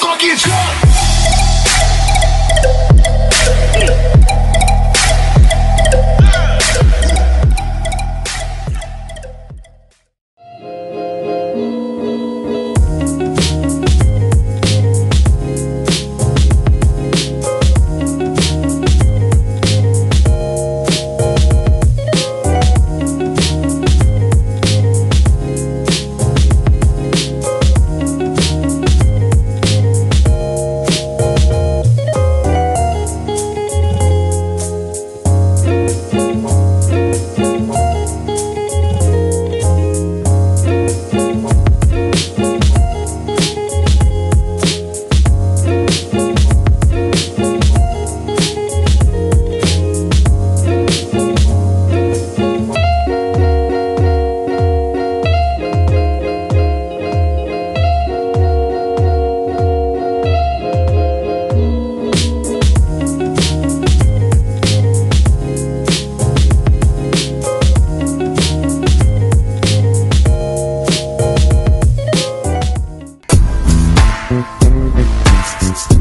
fucking drunk. Thanks.